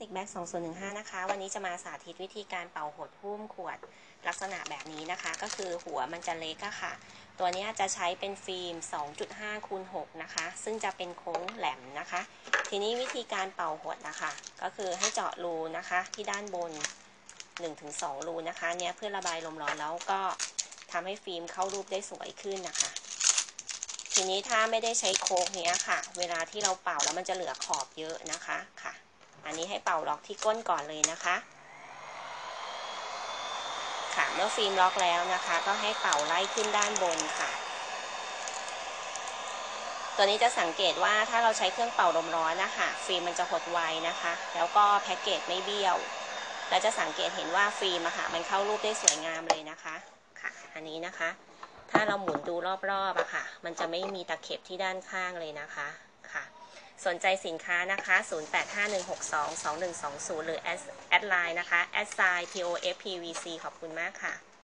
ติกแบ็ก2015 นะคะ วันนี้จะมาสาธิตวิธีการเป่าหดหุ้มขวดลักษณะแบบนี้นะคะ ก็คือหัวมันจะเล็กอะค่ะ ตัวนี้จะใช้เป็นฟิล์ม 2.5 คูณ6นะคะ ซึ่งจะเป็นโค้งแหลมนะคะ ทีนี้วิธีการเป่าหดนะคะ ก็คือให้เจาะรูนะคะที่ด้านบน 1-2 รูนะคะเนี้ยเพื่อระบายลมร้อนแล้วก็ทำให้ฟิล์มเข้ารูปได้สวยขึ้นนะคะทีนี้ถ้าไม่ได้ใช้โค้งเนี้ยค่ะ เวลาที่เราเป่าแล้วมันจะเหลือขอบเยอะนะคะค่ะ อันนี้ให้เป่าล็อกที่ก้นก่อนเลยนะคะ ค่ะเมื่อฟิล์มล็อกแล้วนะคะ ก็ให้เป่าไล่ขึ้นด้านบนค่ะ ตัวนี้จะสังเกตว่าถ้าเราใช้เครื่องเป่าลมร้อนนะคะฟิล์มมันจะหดไวนะคะ แล้วก็แพ็กเกจไม่เบี้ยวและจะสังเกตเห็นว่าฟิล์มอะค่ะมันเข้ารูปได้สวยงามเลยนะคะค่ะ อันนี้นะคะ ถ้าเราหมุนดูรอบๆอะค่ะ มันจะไม่มีตะเข็บที่ด้านข้างเลยนะคะค่ะ สนใจสินค้านะคะ 0851622120 หรือแอดไลน์นะคะ a d s i g n POFPVC ขอบคุณมากค่ะ